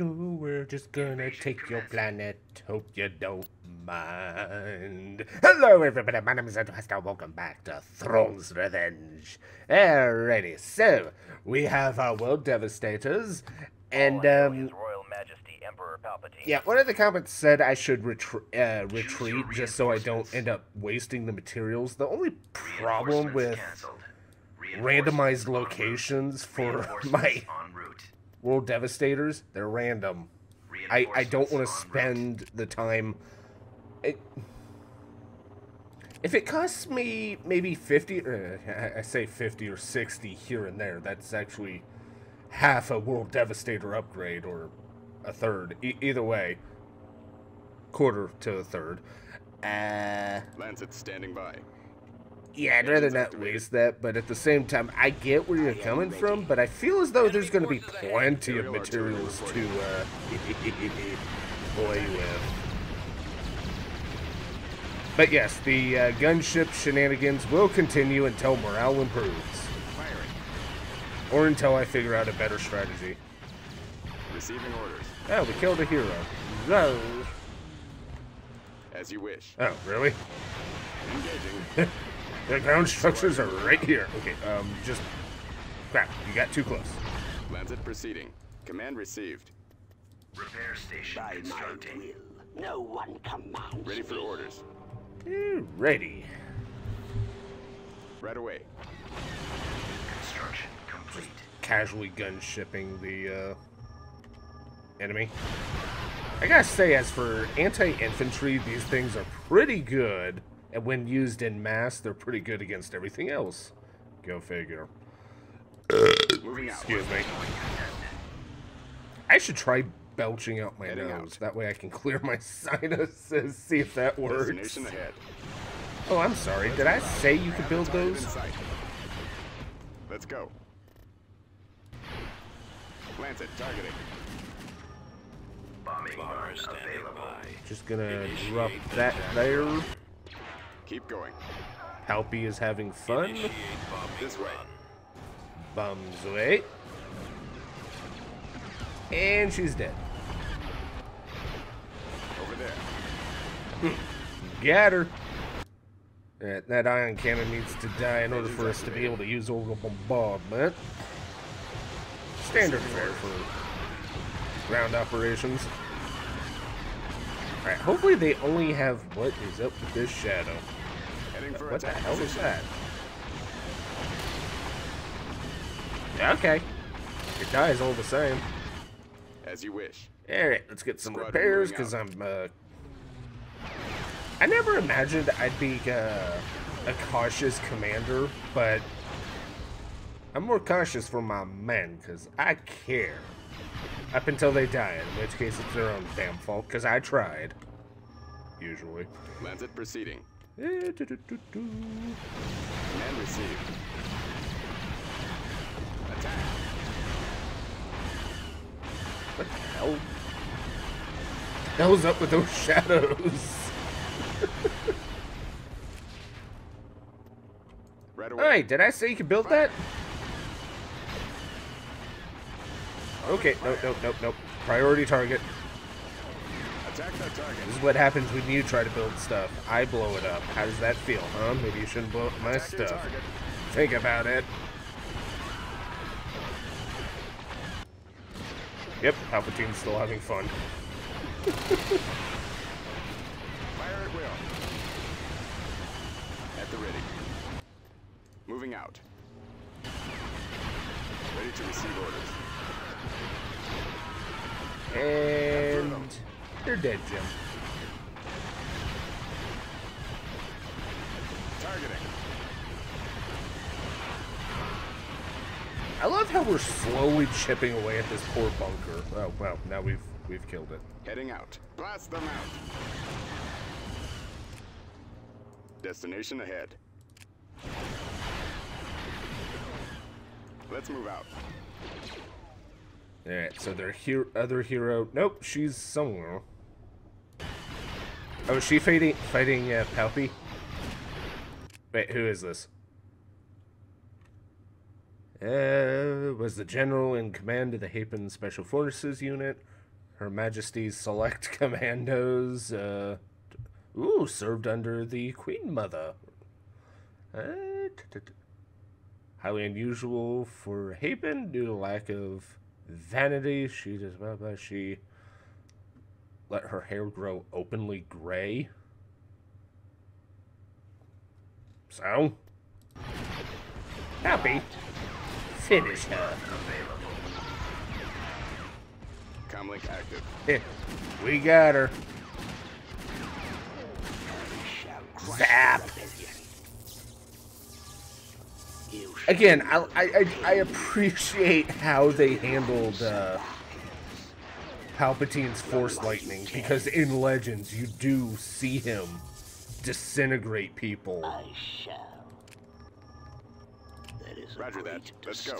We're just gonna take your planet. Hope you don't mind. Hello, everybody. My name is Andrew Hester. Welcome back to Thrawn's Revenge. Alrighty, so we have our world devastators, and um, yeah, one of the comments said I should retr- uh, retreat just so I don't end up wasting the materials. The only problem with randomized locations for my world devastators, they're random. I, I don't want to spend the time. It, if it costs me maybe 50, uh, I- I say 50 or 60 here and there, that's actually half a world devastator upgrade or a third. E- either way, quarter to a third. Uh, Lancet standing by. Yeah, I'd rather not waste that, but at the same time, I get where you're coming from, but I feel as though there's going to be plenty of materials to uh, play with. But yes, the uh, gunship shenanigans will continue until morale improves, or until I figure out a better strategy. Receiving orders. Oh, we killed a hero. No. As you wish. Oh, really? Engaging. The ground structures are right here. Okay, um, just... Crap, you got too close. Lancet proceeding. Command received. Repair station By my constructing. will, no one commands Ready for me. orders. Eh, Ready. Right away. Construction complete. casually gun shipping the uh, enemy. I gotta say, as for anti-infantry, these things are pretty good, and when used in mass, they're pretty good against everything else. Go figure. Excuse me. I should try belching out my Heading nose. out. That way I can clear my sinuses. See if that works. Destination ahead. Oh, I'm sorry. Did I say you could build those? Let's go. Lancet targeting. Bombing run available. Just gonna drop that there. Keep going. Palpy is having fun. This way. Bums away. And she's dead. Over there. Hmm. Got her. That, that ion cannon needs to die in order for us to be able to use orbital bombardment. Standard fare for ground operations. Alright, hopefully they only have what is up with this shadow. Heading for What the hell is that? Okay. It dies all the same. As you wish. Alright, let's get some Squadron repairs because. I'm, uh. I never imagined I'd be, uh, a cautious commander, but I'm more cautious for my men because I care. Up until they die, in which case it's their own damn fault because I tried. Usually. Lancet proceeding. Eh. Command received. Attack. What the hell? The hell's up with those shadows? Right away. Hey, did I say you could build that? Okay, nope, nope, nope, nope. Priority target. Attack that target. This is what happens when you try to build stuff. I blow it up. How does that feel, huh? Maybe you shouldn't blow up my Attack stuff. Think about it. Yep, Palpatine's still having fun. Fire at will. At the ready. Moving out. Ready to receive orders. And you're dead, Jim. Targeting. I love how we're slowly chipping away at this poor bunker. Oh well, now we've we've killed it. Heading out. Blast them out. Destination ahead. Let's move out. Alright, so their her other hero. Nope, she's somewhere. Oh, is she fighting fighting uh, Palpy? Wait, who is this? uh, was the general in command of the Hapan Special Forces Unit. Her Majesty's Select Commandos. Uh, ooh, served under the Queen Mother. Uh, highly unusual for Hapan due to lack of vanity. She does blah blah. She let her hair grow openly gray. So, happy. Finish her. Comlink active. We got her. Zap. Again, I, I, I, I appreciate how they handled uh, Palpatine's Force Lightning because in Legends you do see him disintegrate people. I shall. There is a Roger that. Let's go.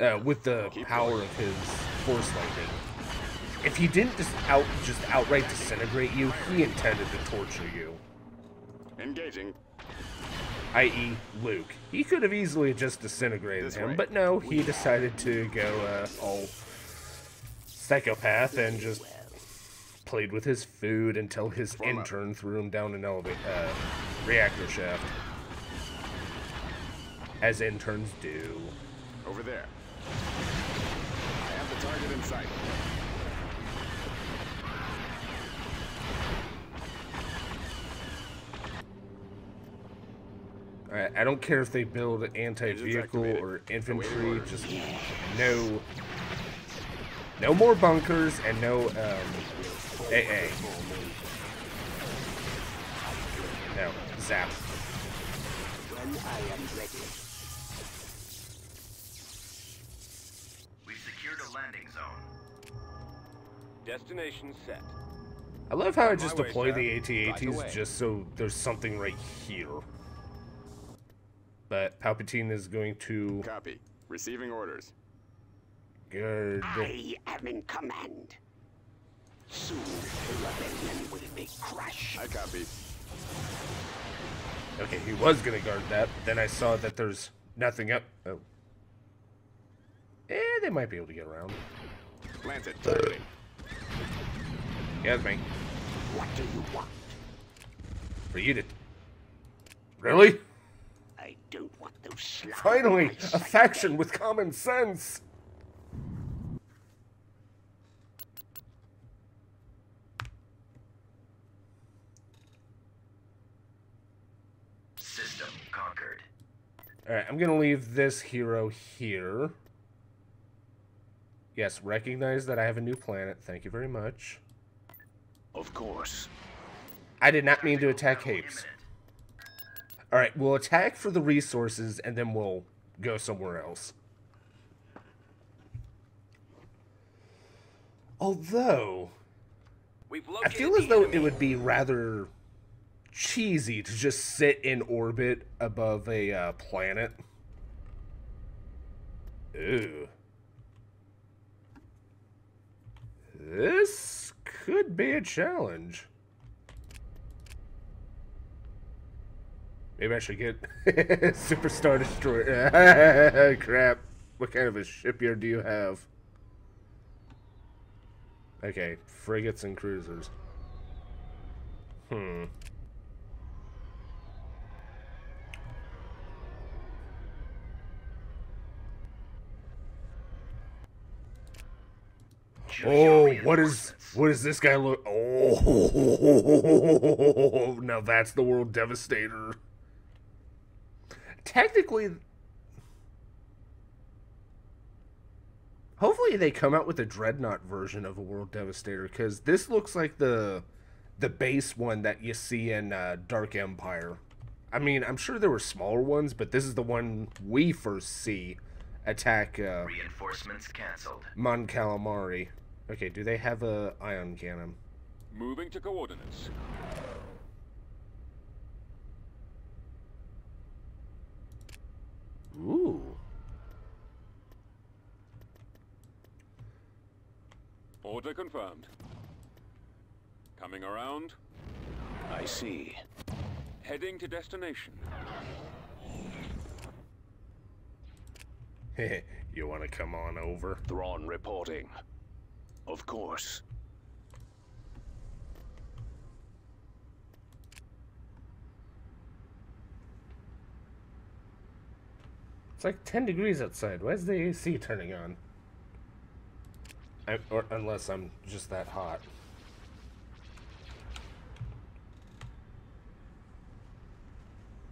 uh, with the power of his Force Lightning. If he didn't just out just outright disintegrate you, he intended to torture you. Engaging. i.e., Luke. He could have easily just disintegrated This him, way. but no, he decided to go uh, all psychopath and just played with his food until his Form up. intern threw him down an elevator uh, reactor shaft, as interns do. Over there. I have the target in sight. Alright, I don't care if they build anti-vehicle or infantry, just no, no more bunkers and no um, AA. No, zap. when I am ready. We've secured a landing zone. Destination set. I love how I just my way, deploy the Right AT-ATs away. just so there's something right here. But Palpatine is going to Copy. Receiving orders. guard. I am in command. Soon the rebellion will be crushed. I copy. Okay, he was gonna guard that, but then I saw that there's nothing up. Oh. Eh, they might be able to get around. Lancet. Targeting. Yeah, it's me. What do you want? For you to. Really? I don't want those slavers. Finally, a faction with common sense. System conquered. Alright, I'm gonna leave this hero here. Yes, recognize that I have a new planet. Thank you very much. Of course. I did not mean to attack Hapes. Imminent. Alright, we'll attack for the resources and then we'll go somewhere else. Although, I feel as though enemy. it would be rather cheesy to just sit in orbit above a uh, planet. Ooh. This could be a challenge. Maybe I should get Superstar Destroyer. Crap. What kind of a shipyard do you have? Okay, frigates and cruisers. Hmm. Oh, what is what does this guy look? Oh, now that's the World Devastator. Technically, hopefully they come out with a Dreadnought version of a World Devastator because this looks like the the base one that you see in uh, Dark Empire. I mean, I'm sure there were smaller ones, but this is the one we first see attack uh, Reinforcements cancelled. Mon Calamari. Okay, do they have a ion cannon? Moving to coordinates. Ooh. Order confirmed. Coming around. I see. Heading to destination. you want to come on over? Thrawn reporting. Of course. It's like 10 degrees outside. Why is the AC turning on? I, or unless I'm just that hot.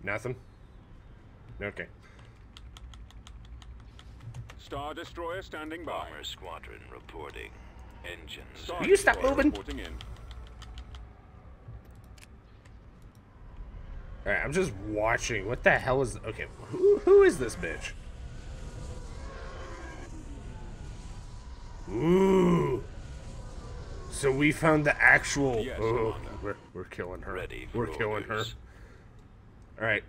Nothing? Okay. Star Destroyer standing by. Bomber squadron reporting. Engines. Star Will you stop Destroyer moving? Reporting in. Alright, I'm just watching. What the hell is... Okay, who, who is this bitch? Ooh. So we found the actual... Yes, oh, we're, we're killing her. Ready we're killing her. Alright.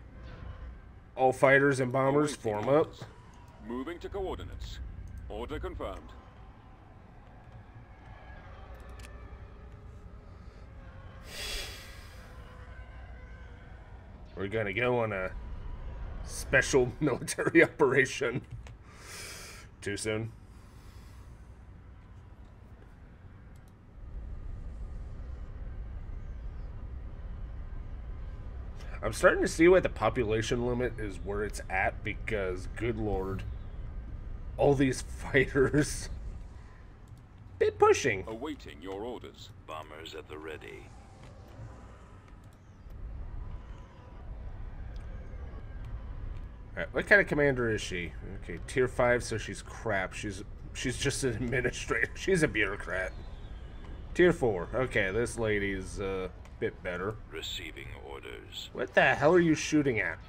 All fighters and bombers form up. Moving to coordinates. Order confirmed. We're gonna go on a special military operation. Too soon. I'm starting to see why the population limit is where it's at because, good lord, all these fighters. Bit pushing. Awaiting your orders. Bombers at the ready. Alright, what kind of commander is she? Okay, tier five, so she's crap. She's she's just an administrator. She's a bureaucrat. Tier four. Okay, this lady's a bit better. Receiving orders. What the hell are you shooting at?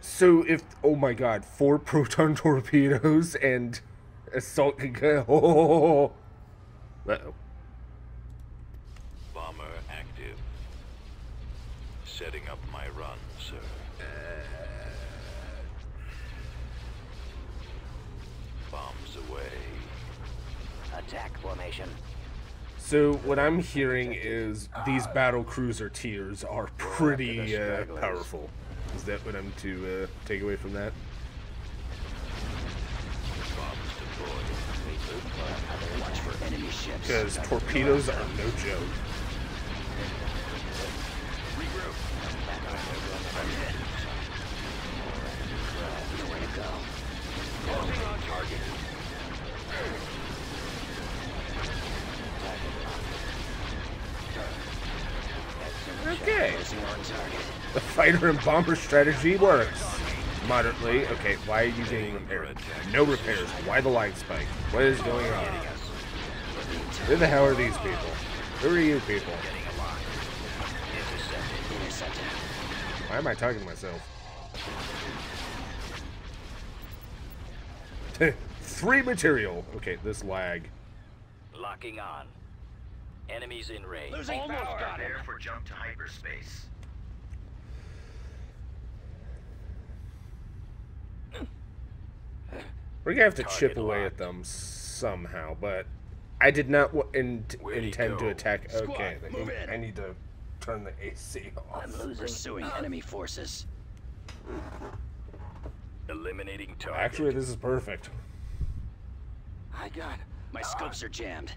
So if oh my god, four proton torpedoes and assault can go. Oh, oh, oh. Uh-oh. Bomber active. Setting up my run, sir. Bombs away. Attack formation. So what I'm hearing is these battle cruiser tiers are pretty uh, powerful. Is that what I'm to uh, take away from that? Bombs deployed. Watch for enemy ships. Because torpedoes are no joke. Nowhere to go. Okay. The fighter and bomber strategy works. Moderately. Okay, why are you getting repaired? No repairs. Why the light spike? What is going on? Who the hell are these people? Who are you people? Why am I talking to myself? Three material. Okay, this lag. Locking on. Enemies in range. Almost Prepare for jump to hyperspace. We're gonna have to chip Target away at them somehow, but I did not in- Where'd intend to go? attack. Okay, Squad, I need- in. I need to turn the AC off. I'm losing. Pursuing enemy forces. Eliminating target. Actually, this is perfect. I got. My ah. scopes are jammed.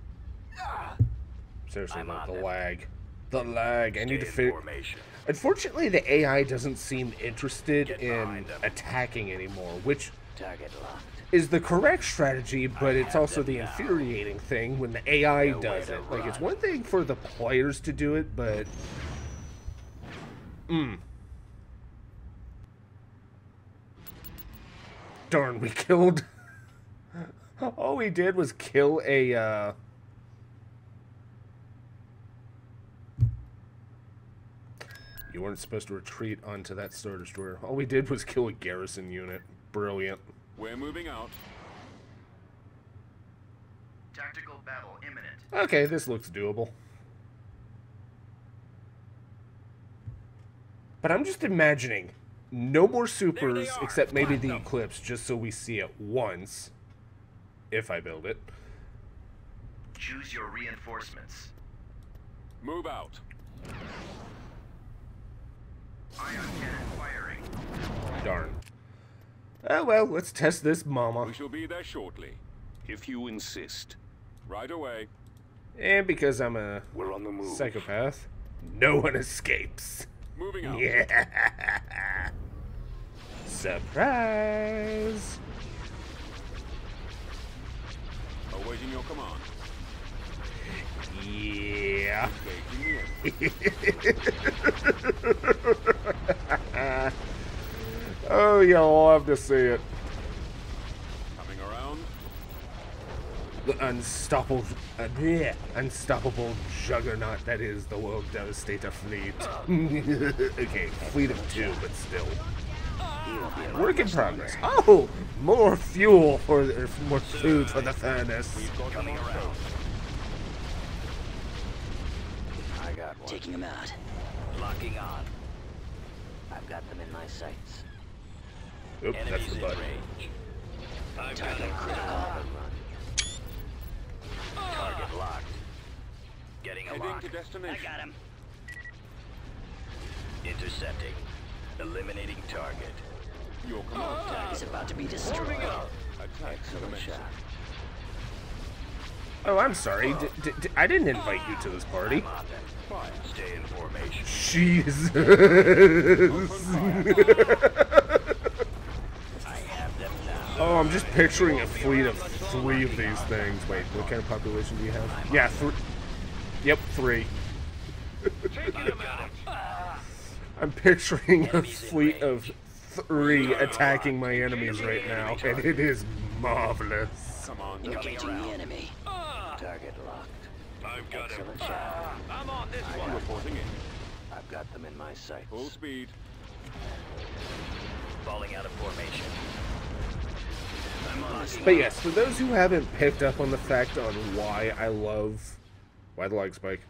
Seriously, I'm though, on the it. lag. The lag. I need to Stay in figure. Unfortunately, the AI doesn't seem interested Get in attacking anymore, which Target locked. Is the correct strategy, but it's also the infuriating thing when the AI does it. Like, it's one thing for the players to do it, but. Mm. Darn, we killed. All we did was kill a. Uh... You weren't supposed to retreat onto that Star Destroyer. All we did was kill a garrison unit. Brilliant. We're moving out. Tactical battle imminent. Okay, this looks doable. But I'm just imagining no more supers except maybe Spot the them. Eclipse just so we see it once. If I build it. Choose your reinforcements. Move out. Ion cannon firing. Darn. Oh well, let's test this mama. We shall be there shortly. If you insist. Right away. And because I'm a We're on the move. psychopath, no one escapes. Moving out. Yeah. Surprise. Awaiting your command. Yeah. Engaging the enemy. oh, you'll love to see it. Coming around. The unstoppable, uh, bleh, unstoppable juggernaut that is the World Devastator fleet. okay, fleet of two, but still. Work in progress. Oh, more fuel for the, more food for the furnace. Coming around. I got one. Taking him out. Locking on. I've got them in my sights. Oop, that's the button. I've got Target critical. Target locked. Getting a Heading lock. to destination. got him. Intercepting. Eliminating target. Your command. tag is about to be destroyed. Attack commencing. Oh, I'm sorry. D- d- d- I didn't invite you to this party. I'm on them. Fire. Stay in formation. Jesus. I'm just picturing a fleet of three of these things. Wait, what kind of population do you have? Yeah, three. Yep, three. I'm picturing a fleet of three attacking my enemies right now, and it is marvelous. Commander. Engaging the enemy. Target locked. I've got him. Excellent shot. Ah, I'm on this one. Reporting in. I've got them in my sights. Full speed. Falling out of formation. But yes, for those who haven't picked up on the fact on why I love why the leg spike.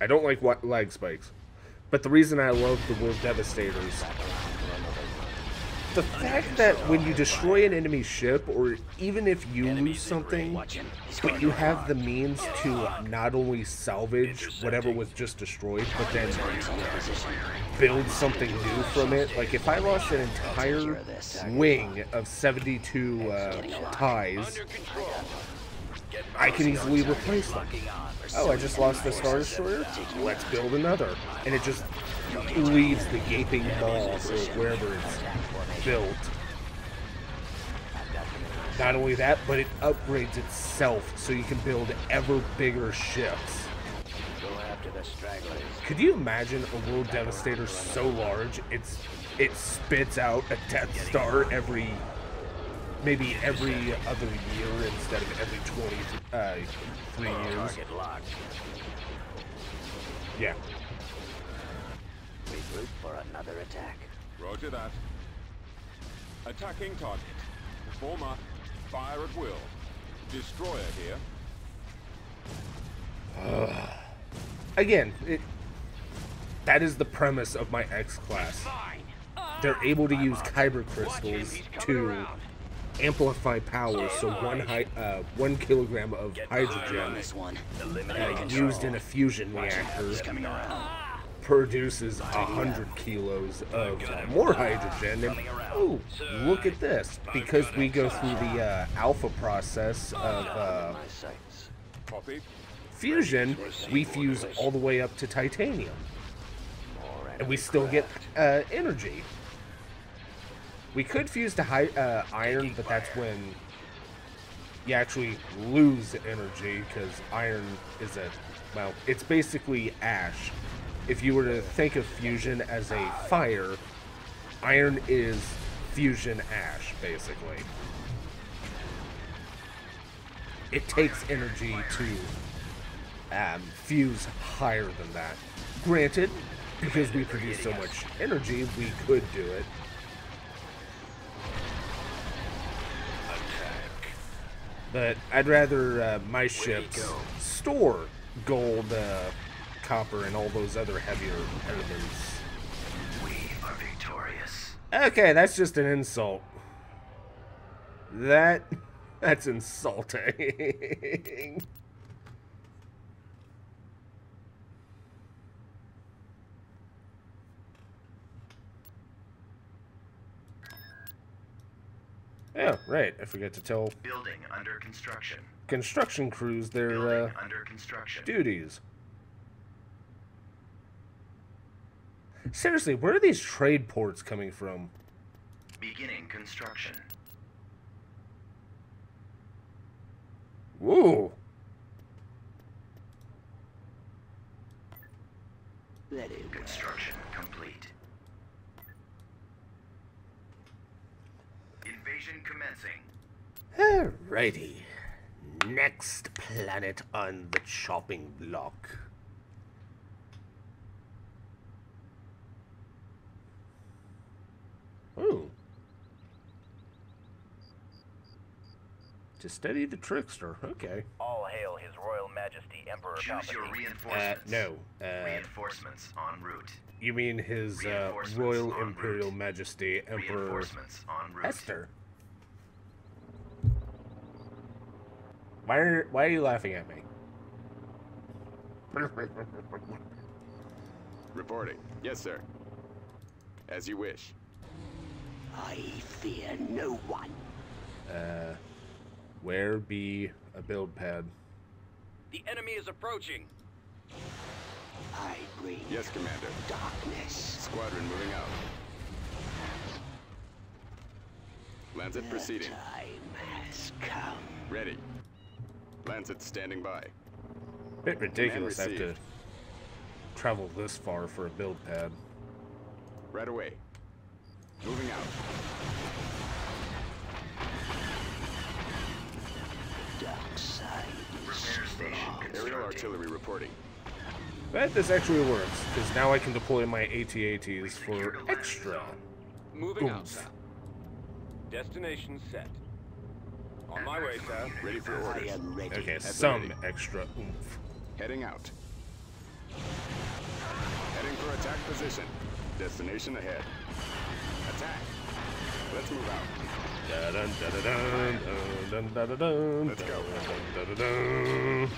I don't like what leg spikes, but the reason I love the World Devastators, the fact that when you destroy an enemy ship, or even if you lose something, Watch him. He's but you have the means to not only salvage whatever was just destroyed, but then build something new from it. Like if I lost an entire wing of 72 uh, TIEs, I can easily replace them. Oh, I just lost the Star Destroyer? Let's build another. And it just leaves the gaping maw for wherever it's built. Not only that, but it upgrades itself so you can build ever bigger ships. Go after the stragglers. Could you imagine a world devastator so large it's it spits out a Death Star every maybe every other year instead of every twenty uh, three years? Yeah. Regroup for another attack. Roger that. Attacking target. Form up. Fire at will. Destroyer here. Again, it that is the premise of my X class. They're able to use kyber crystals to amplify power, so one hi- uh, one kilogram of hydrogen This uh, used in a fusion reactor Coming around. Produces a hundred kilos of more hydrogen. And oh, look at this! Because we go through the uh, alpha process of uh, My sights. Copy. fusion, we fuse all the way up to titanium, and we still get uh, energy. We could fuse to hi- uh, iron, but that's when you actually lose energy because iron is a well, it's basically ash. If you were to think of fusion as a fire, iron is fusion ash, basically. It takes energy to um, fuse higher than that. Granted, because we produce so much energy, we could do it. But I'd rather uh, my ships store gold, uh, copper and all those other heavier elements. We are victorious. Okay, that's just an insult. That that's insulting. Yeah, right. I forget to tell. Building under construction. Construction crews their uh, construction. duties. Seriously, where are these trade ports coming from? Beginning construction. Whoa. Very well. Construction complete. Invasion commencing. Alrighty. Next planet on the chopping block. Ooh. To study the trickster. Okay. All hail His Royal Majesty Emperor Choose your Palpatine. Uh, no. Uh, Reinforcements en route. you mean his uh, Royal Imperial route. Majesty Emperor Reinforcements en route. Hester. Why are Why are you laughing at me? Reporting. Yes, sir. As you wish. I fear no one. Uh, where be a build pad? The enemy is approaching. I bring Yes, Commander. darkness. Squadron moving out. Lancet The proceeding. time has come. Ready. Lancet standing by. Bit ridiculous I have to travel this far for a build pad. Right away. Moving out. Dark side Repair station Aerial artillery reporting. But this actually works, because now I can deploy my AT-ATs for extra Moving out, oomph. sir. Destination set. On my way, sir. Ready for I orders. am ready. Okay, the some ready. extra oomph. Heading out. Heading for attack position. Destination ahead. Attack. Let's move out. Let's go.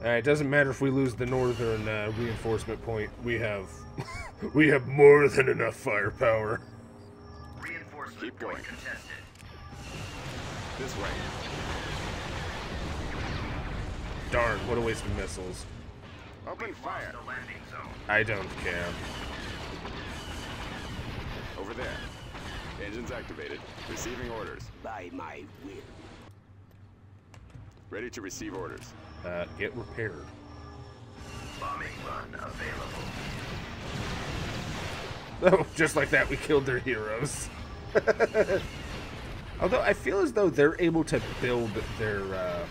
Alright, it doesn't matter if we lose the northern uh, reinforcement point. We have we have more than enough firepower. Reinforcement Keep point going. contested. This way. Darn, what a waste of missiles. Open fire. The landing zone. I don't care. Over there. Engines activated. Receiving orders. By my will. Ready to receive orders. Uh, get repaired. Bombing run available. Oh, just like that, we killed their heroes. Although I feel as though they're able to build their. Uh...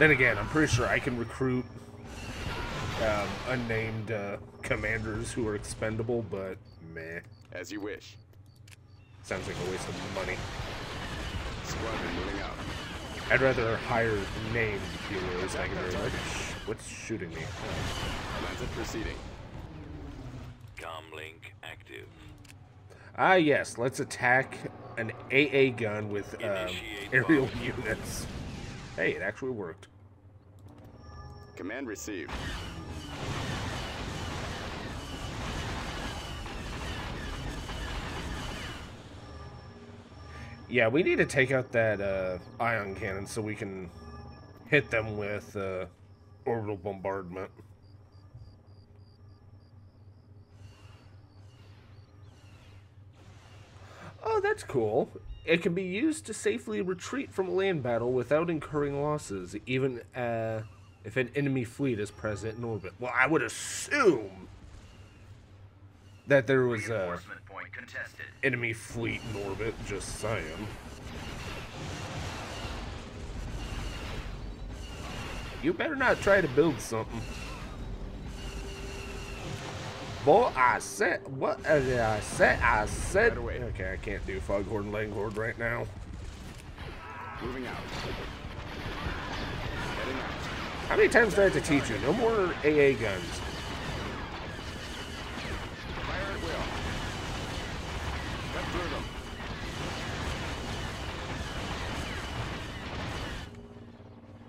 Then again, I'm pretty sure I can recruit um, unnamed uh, commanders who are expendable, but meh. As you wish. Sounds like a waste of money. Squadron moving out. I'd rather hire named heroes. I can be like, what's shooting me? Lancet proceeding. Comlink active. Ah, yes. Let's attack an AA gun with um, aerial bomb. units. Hey, it actually worked. Command received. Yeah, we need to take out that uh, ion cannon so we can hit them with uh, orbital bombardment. Oh, that's cool. It can be used to safely retreat from a land battle without incurring losses, even uh, if an enemy fleet is present in orbit. Well, I would assume that there was a Reinforcement point contested. enemy fleet in orbit, just saying. You better not try to build something. Boy, I said, what uh, did I say? I said, Right away. okay, I can't do Foghorn Leghorn right now. Moving out. Heading out. How many times do I have to teach you? No more AA guns. Fire at will. Cut through them.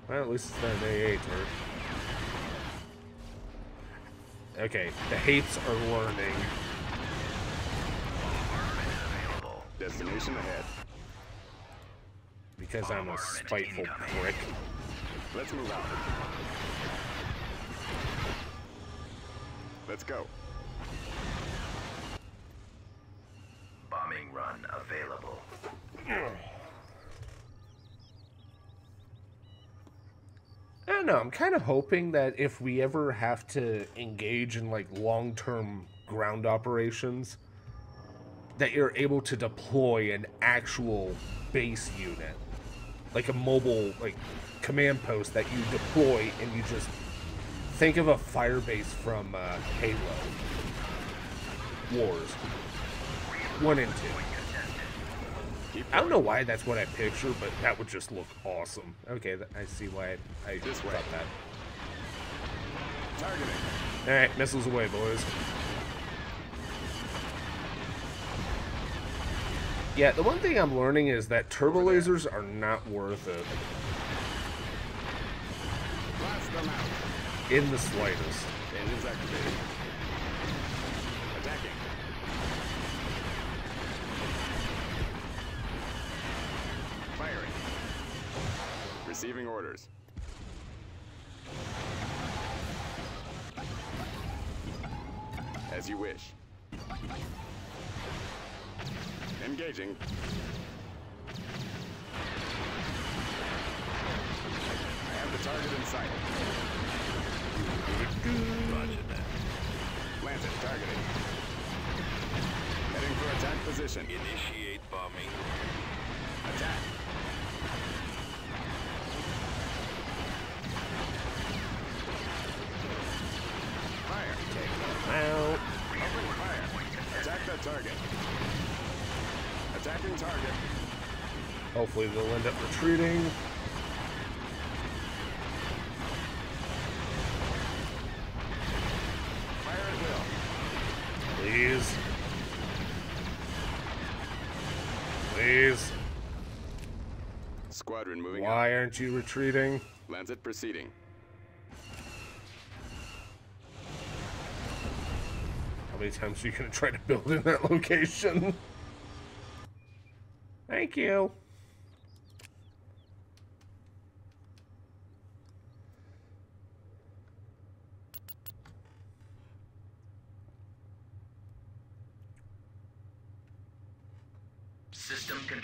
Well, at least it's not an AA turret. Okay, the hates are learning. Destination ahead. Because I'm a spiteful prick. Let's move out. Let's go. Bombing run available. I don't know. I'm kind of hoping that if we ever have to engage in like long-term ground operations, that you're able to deploy an actual base unit, like a mobile like command post that you deploy and you just think of a fire base from uh, Halo Wars one and two. I don't know why that's what I picture, but that would just look awesome. Okay, I see why I, I This way. thought that. Targeting. All right, missiles away, boys. Yeah, the one thing I'm learning is that turbo lasers are not worth it Blast them out. in the slightest. Engines activated. Attacking. Firing. Receiving orders. As you wish. Engaging. I have the target in sight. Roger that. Planted. Targeting. Heading for attack position. Initiate bombing. Attack. Fire. Out. Open fire. Attack that target. Attacking target. Hopefully they'll end up retreating. Fire at will. Please. Please. Squadron moving. Why aren't you retreating? Lancet proceeding. How many times are you going to try to build in that location? Thank you.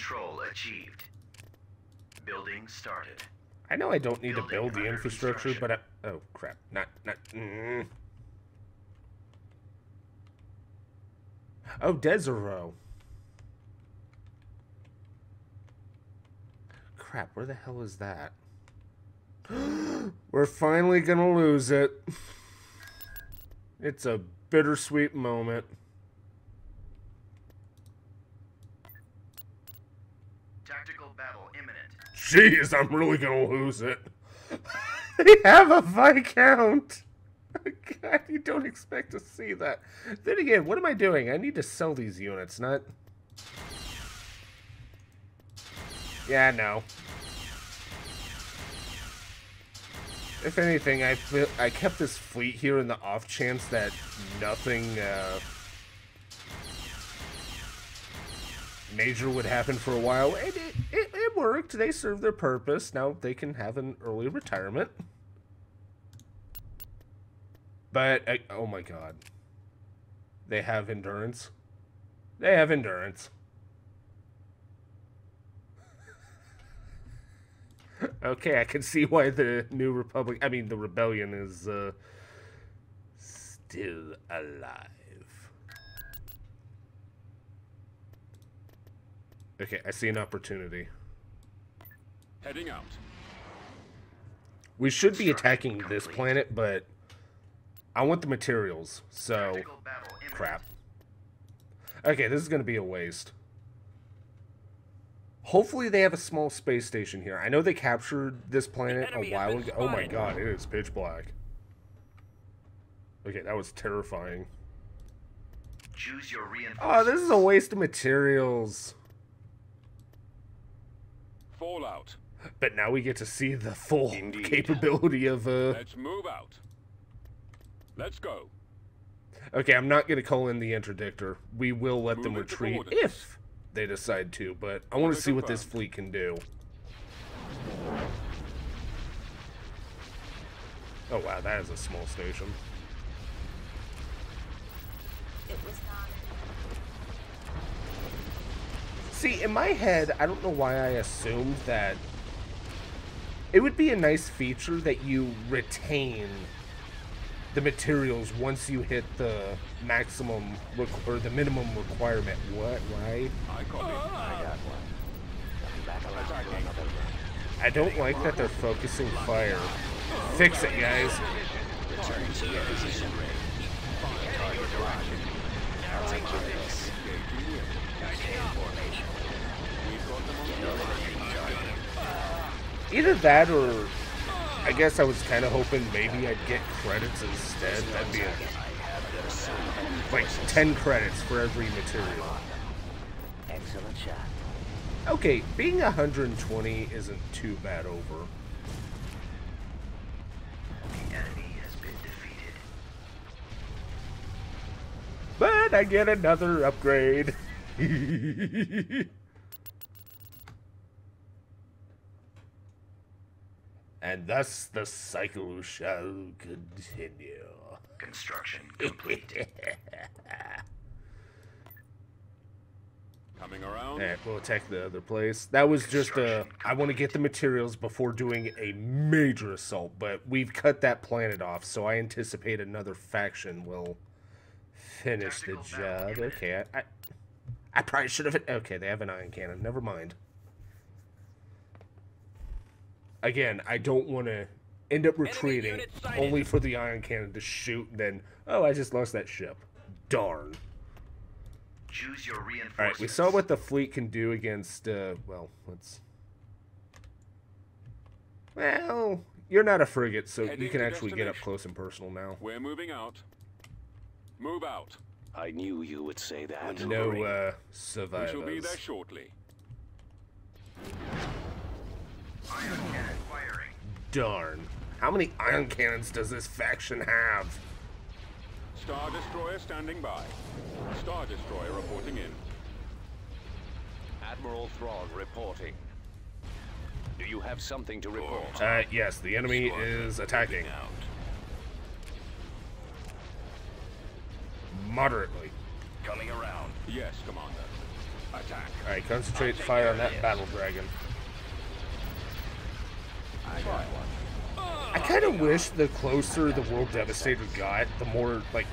Control achieved. Building started. I know I don't need to build the infrastructure, but. I, oh crap, not not. Mm. Oh, Desero. Crap, where the hell is that? We're finally gonna lose it. It's a bittersweet moment. Tactical battle imminent. Jeez, I'm really gonna lose it. they have a Viscount. God, you don't expect to see that. Then again, what am I doing? I need to sell these units, not. Yeah, no. If anything, I I kept this fleet here in the off chance that nothing uh, major would happen for a while, and it, it worked. They served their purpose. Now they can have an early retirement. But I, oh my god, they have endurance. They have endurance. okay, I can see why the New Republic, I mean the rebellion, is uh, still alive. Okay, I see an opportunity. Heading out. We should be attacking this planet, but I want the materials, so Tactical battle imminent. crap. Okay, this is gonna be a waste. Hopefully they have a small space station here. I know they captured this planet a while ago. Oh my god, it is pitch black. Okay, that was terrifying. Choose your Oh, this is a waste of materials. Fallout. But now we get to see the full Indeed. capability of uh Let's move out. Let's go. Okay, I'm not going to call in the interdictor. We will let them retreat if they decide to, but I want to see what this fleet can do. Oh wow, that is a small station. It was not. See, in my head, I don't know why I assumed that it would be a nice feature that you retain the materials once you hit the maximum requ- or the minimum requirement. What? Why? I got one. Coming back around to Attacking. another I don't like that they're focusing fire. Fix it, guys. Return to your position. Target locked. I'll take care of this. Engaging win. Stay in formation. We've got them on Eliminating target. Either that or I guess I was kind of hoping maybe I'd get credits instead. That'd be a, like 10 credits for every material. Excellent shot. Okay, being 120 isn't too bad over. The enemy has been defeated. But I get another upgrade. and thus the cycle shall continue. Construction complete. Coming around. Alright, we'll attack the other place. That was just uh, a. I want to get the materials before doing a major assault, but we've cut that planet off, so I anticipate another faction will finish the Tactical battle job. Okay, I, I, I probably should have. Okay, they have an ion cannon. Never mind. Again, I don't want to end up retreating only for the ion cannon to shoot, and then oh, I just lost that ship. Darn. Choose your reinforcements. All right, we saw what the fleet can do against. Uh, well, let's. Well, you're not a frigate, so you can actually get up close and personal now. We're moving out. Move out. I knew you would say that. No uh, We survivors. shall be there shortly. Ion cannon firing. Darn. How many ion cannons does this faction have? Star Destroyer standing by. Star Destroyer reporting in. Admiral Throg reporting. Do you have something to report? Uh, yes, the enemy is attacking Out. moderately. Coming around. Yes, Commander. Attack. All right, concentrate fire on that battle dragon. I kind of wish the closer the World Devastator got, the more like.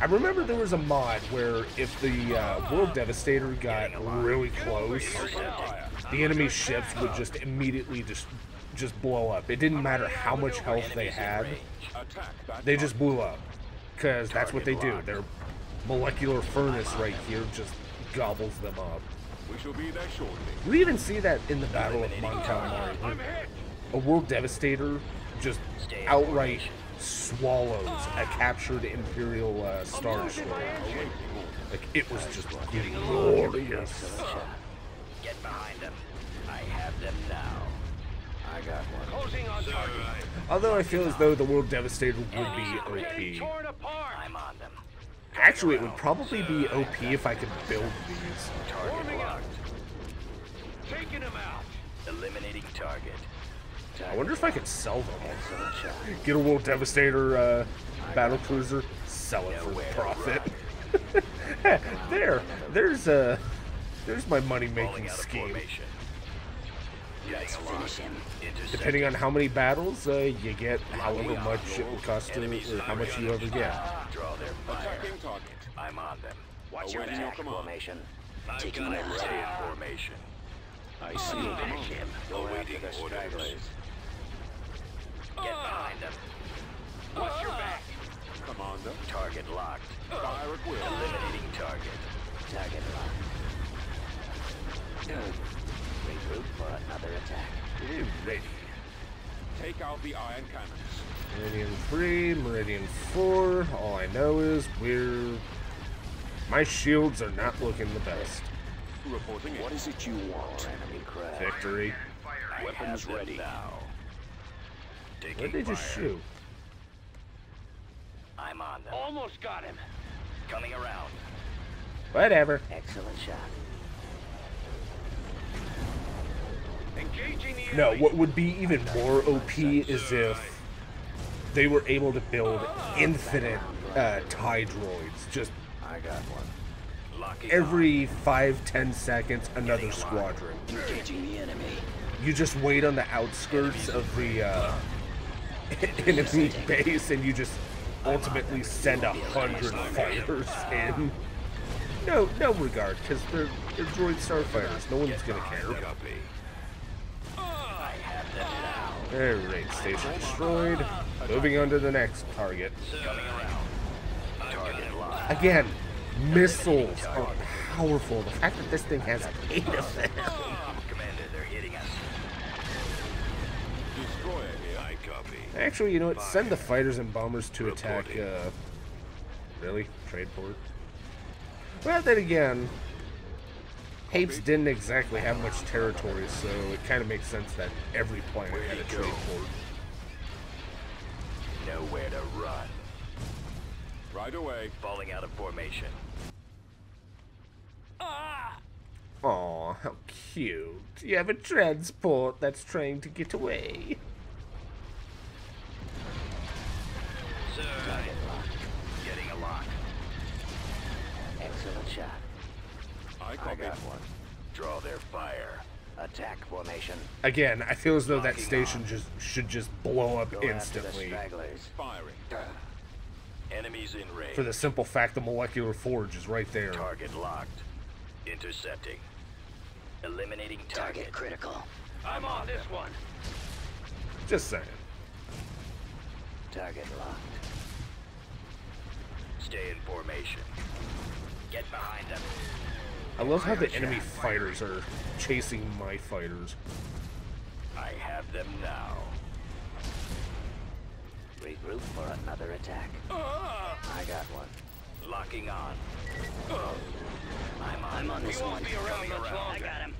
I remember there was a mod where if the uh, World Devastator got really close, the enemy ships would just immediately just just blow up. It didn't matter how much health they had; they just blew up because that's what they do. Their molecular furnace right here just gobbles them up. We shall be there shortly. You even see that in the Battle of Mon Calamari. A World Devastator just outright swallows a captured Imperial uh, Star Destroyer. Like, it was just glorious. Get behind them. I have them now. I got one. Closing on target. Although I feel as though the World Devastator would be OP. I'm on them. Actually, it would probably be OP if I could build these. Target locked. Taking them out. Eliminating target. I wonder if I could sell them. Excellent. Get a World Devastator uh, battle cruiser, sell it for profit. there, there's uh, there's my money making scheme. Formation. Let's finish him. Depending on how many battles uh, you get, however much it will cost to, or how much you ever get. Ah, draw their fire. I'm on them. Watch your attack formation. Taking got him ready in formation. I see Back him. him. Go after Awaiting the orders. stragglers. Get ah. behind them. Watch your back. Ah. Commander. Target locked. Fire at will. Eliminating target. Target locked. Good. Regroup another attack. Ready. Take out the ion cannons. Meridian 3, Meridian 4. All I know is we're. My shields are not looking the best. Reporting. What is it you want? Enemy craft. Victory. Firing. Weapons ready. Now. Where'd they just shoot? I'm on them. Almost got him. Coming around. Whatever. Excellent shot. Engaging the No, what would be even more OP is if they were able to build infinite uh, TIE droids. Just I got one. Every five, ten seconds, another squadron. Engaging the enemy. You just wait on the outskirts of the uh, enemy base and you just ultimately send a hundred fighters in. No, no regard, because they're, they're droid starfighters. No one's gonna care. Alright, station destroyed. Moving on to the next target. Target. Again, missiles are powerful. The fact that this thing has eight of them. Commander, they're hitting us. Destroyer here. I copy. Actually, you know what? Send the fighters and bombers to attack, uh... Really? Trade port? Well, then again... Hapes didn't exactly have much territory, so it kind of makes sense that every planet had a trade port. Nowhere to run. Right away. Falling out of formation. Ah! Aw, how cute. You have a transport that's trying to get away. I I got one. Draw their fire. Attack formation. Again, I feel as though that station on. just should just blow up Go after the instantly. Firing. Enemies in range. For the simple fact the molecular forge is right there. Target locked. Intercepting. Eliminating target. Target critical. I'm on this one. Just saying. Target locked. Stay in formation. Get behind them. I love how the enemy fighters are chasing my fighters. I have them now. Regroup for another attack. I got one. Locking on. I'm on. I'm on this He won't one. be around Coming much around. I got him.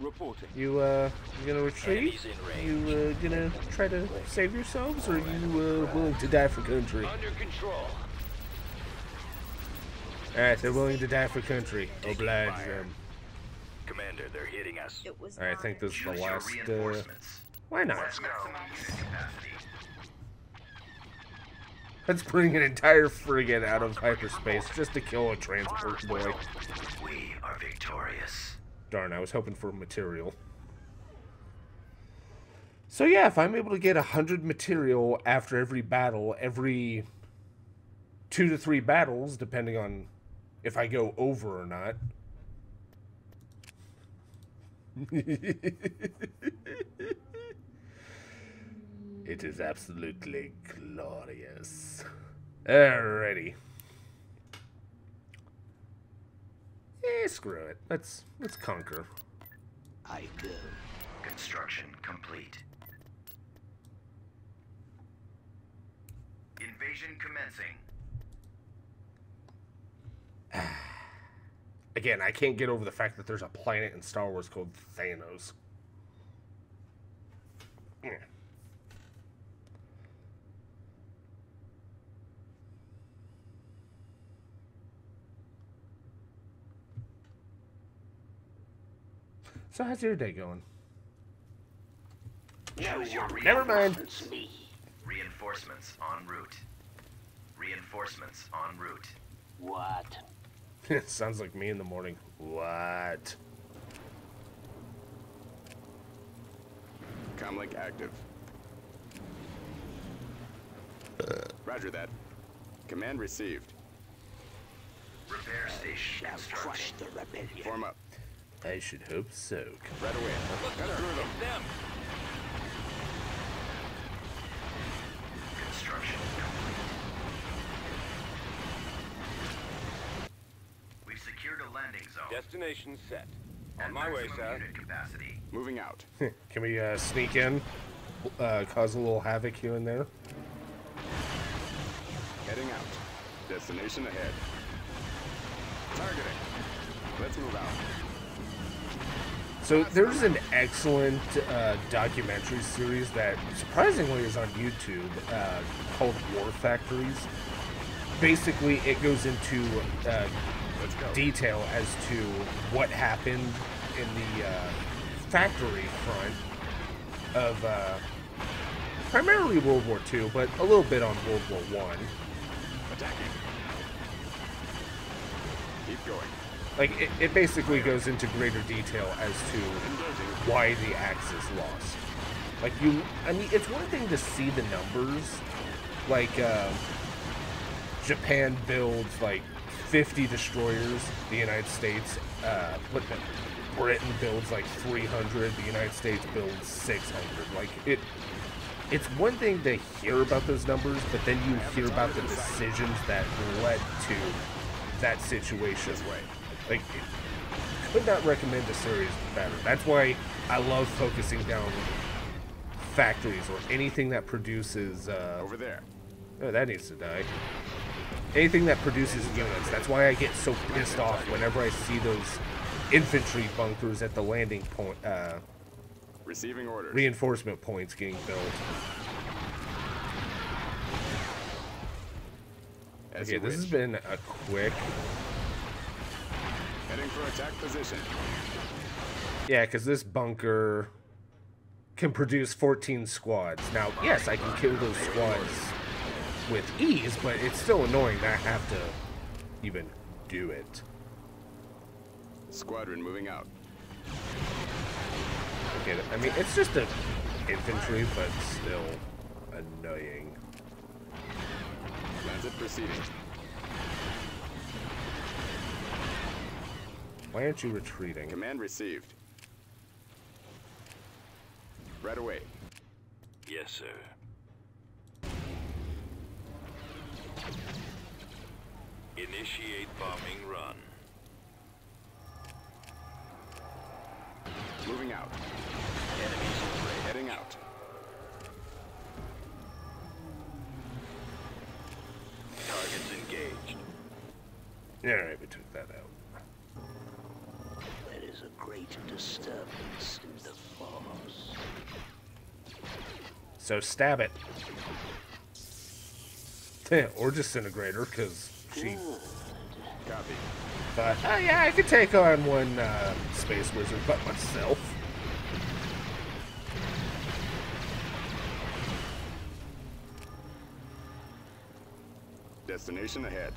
Reporting. You, uh, you gonna retreat? Enemies in range. You, uh, gonna try to save yourselves, or are you, uh, willing to die for country? Under control. Alright, they're willing to die for country. Oblige them. Commander, they're hitting us. Alright, I think this is the last, uh, why not? Let's go. Let's bring an entire frigate out of hyperspace just to kill a transport boy. We are victorious. Darn, I was hoping for material. So yeah, if I'm able to get a hundred material after every battle, every two to three battles, depending on if I go over or not. it is absolutely glorious. Alrighty. Eh, screw it. Let's let's conquer. I go. Construction complete. Invasion commencing. Again, I can't get over the fact that there's a planet in Star Wars called Thanos. Yeah. So how's your day going? Choose your Never mind. Reinforcements en route. Reinforcements en route. What? Sounds like me in the morning. What? Comlink active. Roger that. Command received. Repair station Shall crush the rebellion. Form up. I should hope so. Right away. Them. Construction complete. We've secured a landing zone. Destination set. On my way, sir. Capacity. Moving out. Can we uh, sneak in? Uh, cause a little havoc here and there? Heading out. Destination ahead. Targeting. Let's move out. So there's an excellent uh, documentary series that surprisingly is on YouTube uh, called War Factories. Basically, it goes into uh, detail as to what happened in the uh, factory front of uh, primarily World War II, but a little bit on World War One. Attacking. Keep going. Like it, it basically goes into greater detail as to why the Axis lost. Like you, I mean, it's one thing to see the numbers, like uh, Japan builds like 50 destroyers, the United States, uh, what the, Britain builds like 300, the United States builds 600. Like it, it's one thing to hear about those numbers, but then you hear about the decisions that led to that situation. Like, I could not recommend a series better. That's why I love focusing down factories or anything that produces. Uh, Over there. Oh, that needs to die. Anything that produces units. That's why I get so pissed off whenever I see those infantry bunkers at the landing point, uh, Receiving orders. reinforcement points getting built. As Okay, this has been a quick. Heading for attack position. Yeah, because this bunker can produce 14 squads. Now, yes, I can kill those squads with ease, but it's still annoying that I have to even do it. Squadron moving out. Okay, I mean, it's just a infantry, but still annoying. Transit proceeding. Why aren't you retreating? Command received. Right away. Yes, sir. Initiate bombing run. Moving out. Enemies Heading out. Targets engaged. Alright, we took that out. There is a great disturbance in the force. So stab it. or disintegrator, because she Copy. oh yeah, I could take on one uh, space wizard but myself. Destination ahead.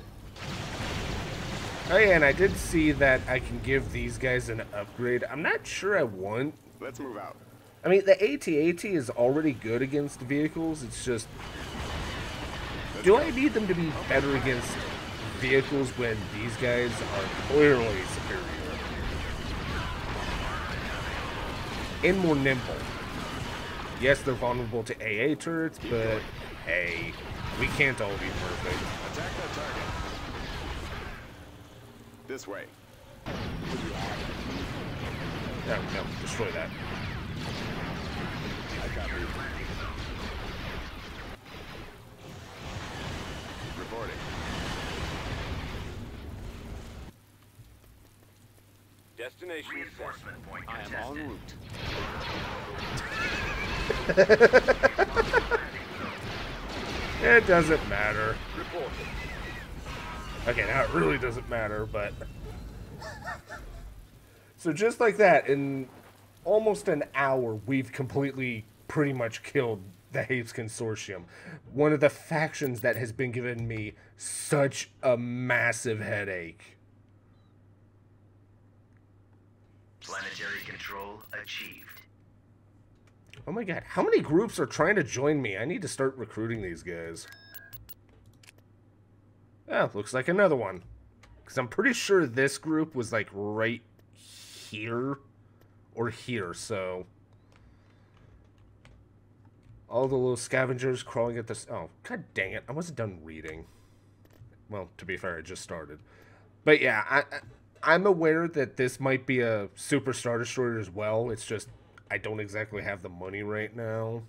Oh yeah, and I did see that I can give these guys an upgrade. I'm not sure I want. Let's move out. I mean, the AT-AT is already good against vehicles. It's just, do I need them to be better against vehicles when these guys are clearly superior and more nimble? Yes, they're vulnerable to AA turrets, but hey, we can't all be perfect. Attack that target. This way. No, no, destroy that. I copy. Reporting. Destination set. Reinforcement point I am contested. en route. It doesn't matter. Okay, now it really doesn't matter, but. so just like that, in almost an hour, we've completely pretty much killed the Hapes Consortium. One of the factions that has been giving me such a massive headache. Planetary control achieved. Oh my god, how many groups are trying to join me? I need to start recruiting these guys. Ah, looks like another one. Because I'm pretty sure this group was like right here or here, so. All the little scavengers crawling at this. Oh, god dang it. I wasn't done reading. Well, to be fair, I just started. But yeah, I, I, I'm aware that this might be a super star destroyer as well. It's just I don't exactly have the money right now.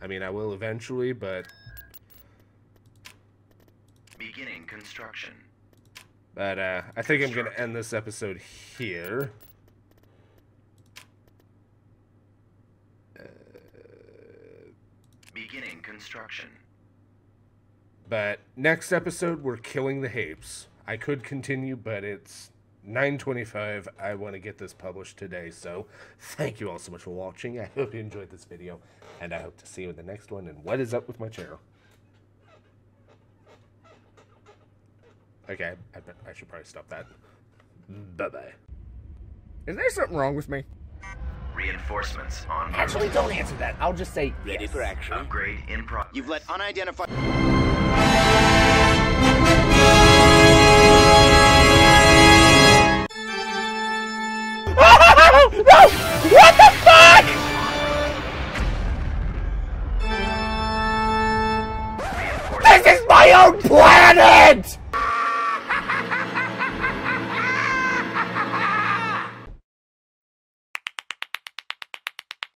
I mean, I will eventually, but beginning construction. But uh, I think I'm gonna end this episode here. Uh, beginning construction. But next episode, we're killing the Hapes. I could continue, but it's 9.25. I want to get this published today, so thank you all so much for watching. I hope you enjoyed this video, and I hope to see you in the next one. And what is up with my channel? Okay, I, I should probably stop that. Bye-bye. Is there something wrong with me? Reinforcements on Actually, don't answer that. I'll just say Ready yes. for action. Upgrade in pro. You've let unidentified.